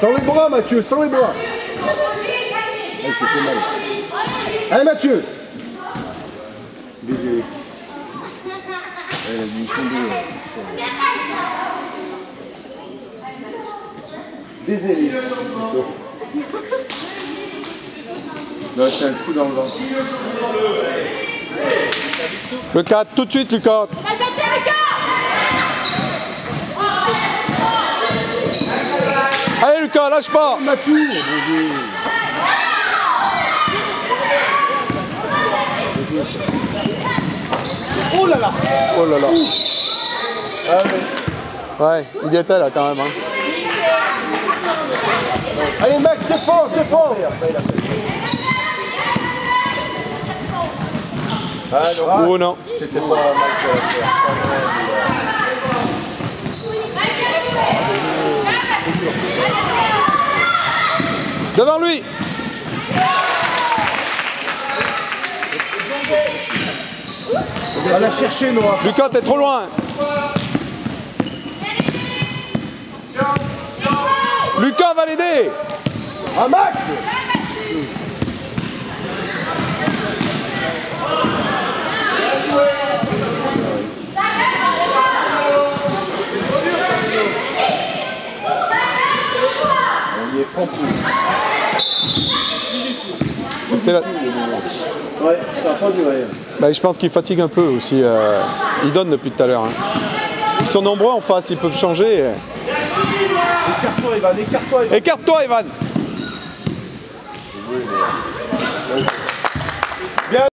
Sans les bras, Mathieu, sans les bras. Allez, fait mal. Allez, Mathieu. Baiser. Elle a tomber. C'est un coup dans le ventre. Le 4, tout de suite, Lucas. Lucas, lâche pas. Mon Dieu. Oh là là Oh là là. Ouais. Il y était là quand même. Hein. Allez Max, défense, défense Ah non, Ou non. c'était pas Max à faire. Devant lui. Va la chercher Noah. Lucas, t'es trop loin. Lucas va l'aider. Ah Max Est franc la- Ouais, ça a pas duré. Bah, je pense qu'il fatigue un peu aussi. euh, Il donne depuis tout à l'heure. hein. Ils sont nombreux en face, ils peuvent changer. Écarte-toi Ivan, écarte-toi Ivan. Écarte-toi, Evan.